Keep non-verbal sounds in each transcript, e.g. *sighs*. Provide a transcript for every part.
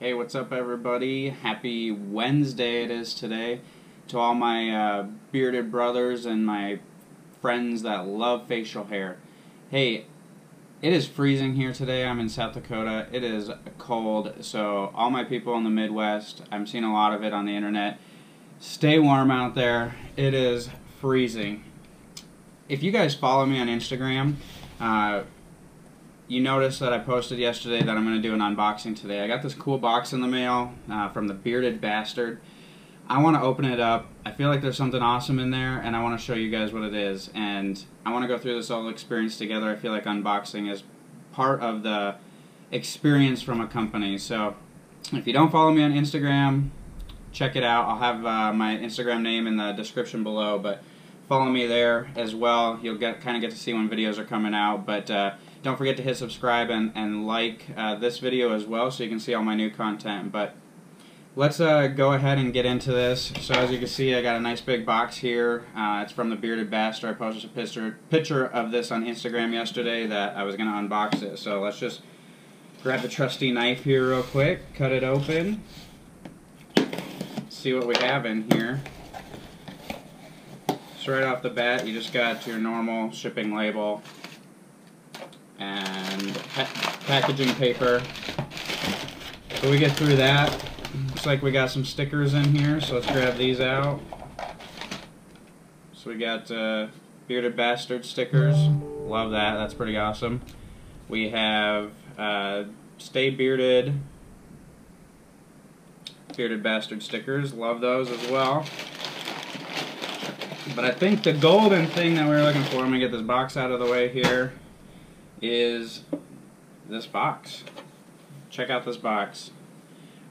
Hey, what's up, everybody? Happy Wednesday it is today. To all my uh, bearded brothers and my friends that love facial hair. Hey, it is freezing here today. I'm in South Dakota. It is cold, so all my people in the Midwest, I'm seeing a lot of it on the internet. Stay warm out there. It is freezing. If you guys follow me on Instagram, uh, you noticed that I posted yesterday that I'm going to do an unboxing today. I got this cool box in the mail uh, from the Bearded Bastard. I want to open it up. I feel like there's something awesome in there, and I want to show you guys what it is. And I want to go through this whole experience together. I feel like unboxing is part of the experience from a company. So if you don't follow me on Instagram, check it out. I'll have uh, my Instagram name in the description below, but follow me there as well. You'll get kind of get to see when videos are coming out. But uh, don't forget to hit subscribe and, and like uh, this video as well so you can see all my new content. But let's uh, go ahead and get into this. So as you can see, I got a nice big box here. Uh, it's from the Bearded Bastard. I posted a picture, picture of this on Instagram yesterday that I was going to unbox it. So let's just grab the trusty knife here real quick, cut it open, see what we have in here. So right off the bat, you just got your normal shipping label and pa packaging paper. So we get through that. Looks like we got some stickers in here, so let's grab these out. So we got uh, Bearded Bastard stickers. Love that, that's pretty awesome. We have uh, Stay Bearded Bearded Bastard stickers. Love those as well. But I think the golden thing that we are looking for, I'm going to get this box out of the way here is this box. Check out this box.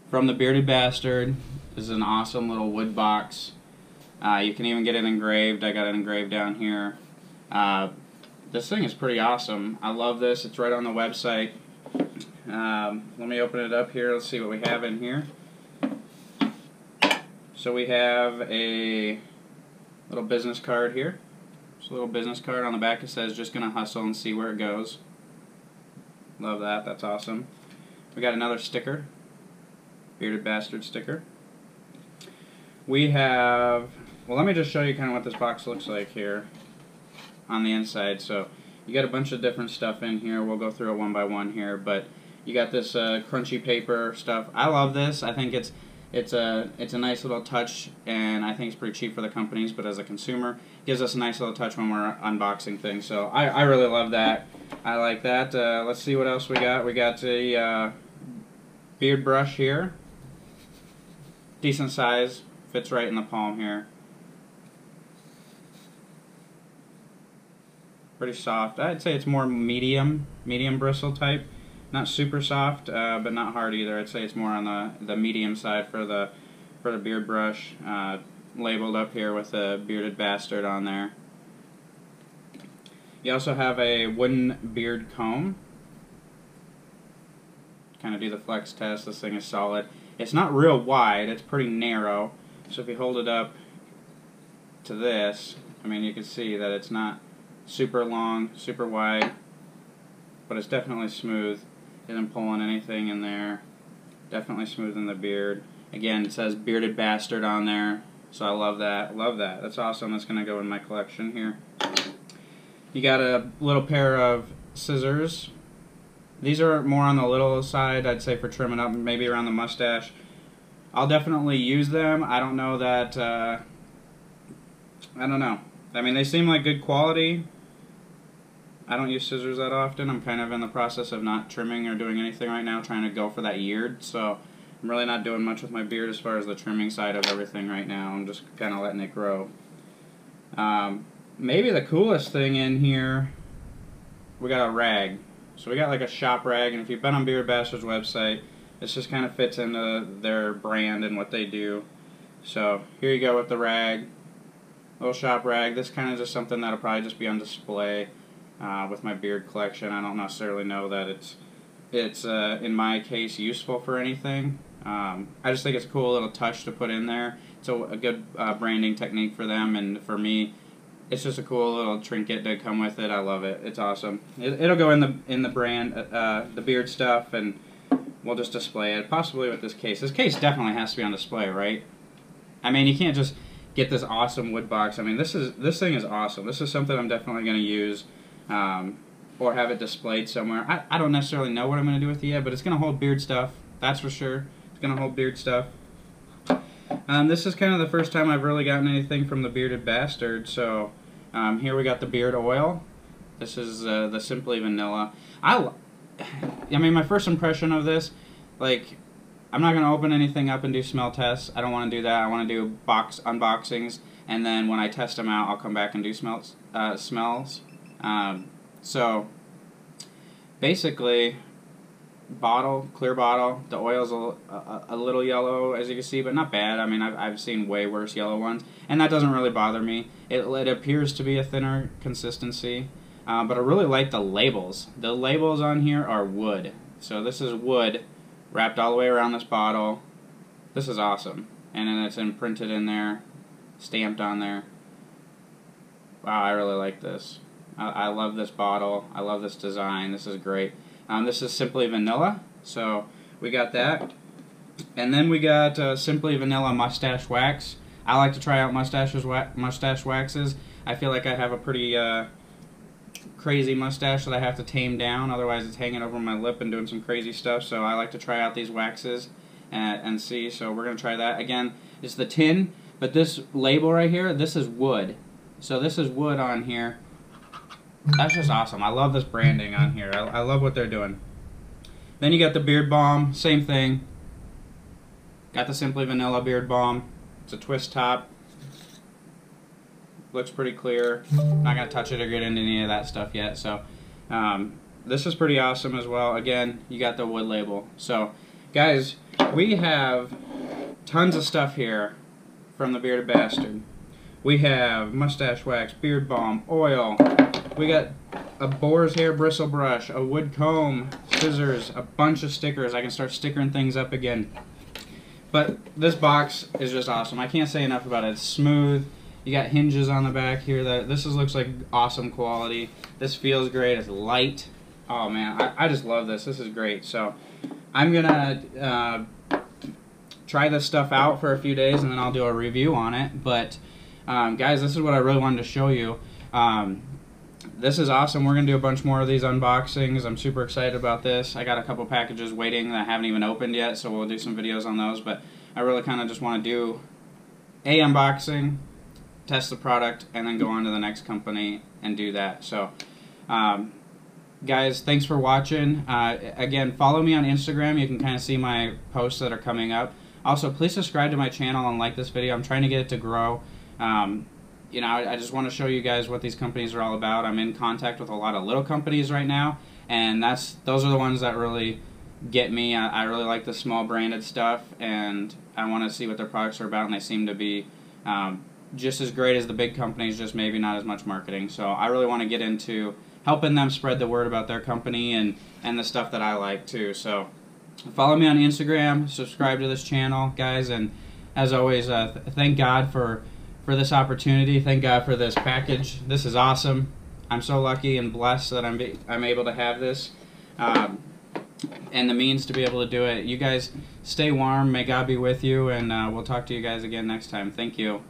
From the Bearded Bastard. This is an awesome little wood box. Uh, you can even get it engraved. I got it engraved down here. Uh, this thing is pretty awesome. I love this. It's right on the website. Um, let me open it up here. Let's see what we have in here. So we have a little business card here. Just a little business card on the back that says just gonna hustle and see where it goes. Love that, that's awesome. We got another sticker. Bearded Bastard sticker. We have, well let me just show you kind of what this box looks like here on the inside. So you got a bunch of different stuff in here. We'll go through it one by one here, but you got this uh, crunchy paper stuff. I love this. I think it's it's a it's a nice little touch, and I think it's pretty cheap for the companies. But as a consumer, gives us a nice little touch when we're unboxing things. So I, I really love that. I like that. Uh, let's see what else we got. We got a uh, beard brush here. Decent size, fits right in the palm here. Pretty soft. I'd say it's more medium, medium bristle type not super soft, uh, but not hard either. I'd say it's more on the, the medium side for the for the beard brush. Uh, labeled up here with a bearded bastard on there. You also have a wooden beard comb. Kind of do the flex test. This thing is solid. It's not real wide. It's pretty narrow. So if you hold it up to this, I mean, you can see that it's not super long, super wide, but it's definitely smooth. Isn't pulling anything in there. Definitely smoothing the beard. Again, it says Bearded Bastard on there. So I love that. Love that. That's awesome. That's going to go in my collection here. You got a little pair of scissors. These are more on the little side, I'd say, for trimming up, maybe around the mustache. I'll definitely use them. I don't know that... Uh, I don't know. I mean, they seem like good quality. I don't use scissors that often. I'm kind of in the process of not trimming or doing anything right now, trying to go for that yeard. So I'm really not doing much with my beard as far as the trimming side of everything right now. I'm just kind of letting it grow. Um, maybe the coolest thing in here, we got a rag. So we got like a shop rag, and if you've been on Beard Bastard's website, this just kind of fits into their brand and what they do. So here you go with the rag, little shop rag. This kind of just something that'll probably just be on display uh, with my beard collection. I don't necessarily know that it's it's uh, in my case useful for anything. Um, I just think it's a cool little touch to put in there. It's a, a good uh, branding technique for them, and for me, it's just a cool little trinket to come with it. I love it. It's awesome. It, will go in the in the brand, uh, uh, the beard stuff, and we'll just display it, possibly with this case. This case definitely has to be on display, right? I mean, you can't just get this awesome wood box. I mean, this is this thing is awesome. This is something I'm definitely going to use um, or have it displayed somewhere. I, I don't necessarily know what I'm going to do with it yet, but it's going to hold beard stuff. That's for sure. It's going to hold beard stuff. Um, this is kind of the first time I've really gotten anything from the Bearded Bastard, so um, here we got the beard oil. This is uh, the Simply Vanilla. I, *sighs* I mean, my first impression of this, like, I'm not going to open anything up and do smell tests. I don't want to do that. I want to do box unboxings, and then when I test them out, I'll come back and do smells. Uh, smells. Um, so, basically, bottle, clear bottle. The oil's a, a, a, little yellow, as you can see, but not bad. I mean, I've, I've seen way worse yellow ones, and that doesn't really bother me. It, it appears to be a thinner consistency, uh, but I really like the labels. The labels on here are wood. So this is wood wrapped all the way around this bottle. This is awesome. And then it's imprinted in there, stamped on there. Wow, I really like this. I, I love this bottle. I love this design. This is great. Um, this is Simply Vanilla, so we got that. And then we got uh, Simply Vanilla Mustache Wax. I like to try out mustaches, wa mustache waxes. I feel like I have a pretty uh, crazy mustache that I have to tame down, otherwise it's hanging over my lip and doing some crazy stuff, so I like to try out these waxes and, and see, so we're going to try that. Again, it's the tin, but this label right here, this is wood. So this is wood on here. That's just awesome. I love this branding on here. I, I love what they're doing. Then you got the Beard Balm, same thing. Got the Simply Vanilla Beard Balm. It's a twist top. Looks pretty clear. Not gonna touch it or get into any of that stuff yet. So um, this is pretty awesome as well. Again, you got the wood label. So guys, we have tons of stuff here from the Bearded Bastard. We have mustache wax, beard balm, oil, we got a boar's hair bristle brush, a wood comb, scissors, a bunch of stickers. I can start stickering things up again. But this box is just awesome. I can't say enough about it. It's smooth. You got hinges on the back here. That This is, looks like awesome quality. This feels great. It's light. Oh man, I, I just love this. This is great. So I'm going to uh, try this stuff out for a few days and then I'll do a review on it. But um, guys, this is what I really wanted to show you. Um, this is awesome. We're to do a bunch more of these unboxings. I'm super excited about this. I got a couple packages waiting that I haven't even opened yet, so we'll do some videos on those. But I really kind of just want to do a unboxing, test the product, and then go on to the next company and do that. So, um, guys, thanks for watching. Uh, again, follow me on Instagram. You can kind of see my posts that are coming up. Also, please subscribe to my channel and like this video. I'm trying to get it to grow. Um, you know, I, I just want to show you guys what these companies are all about. I'm in contact with a lot of little companies right now, and that's those are the ones that really get me. I, I really like the small branded stuff, and I want to see what their products are about, and they seem to be um, just as great as the big companies, just maybe not as much marketing. So I really want to get into helping them spread the word about their company and, and the stuff that I like too. So follow me on Instagram, subscribe to this channel, guys, and as always, uh, th thank God for for this opportunity. Thank God for this package. This is awesome. I'm so lucky and blessed that I'm, be, I'm able to have this um, and the means to be able to do it. You guys stay warm. May God be with you, and uh, we'll talk to you guys again next time. Thank you.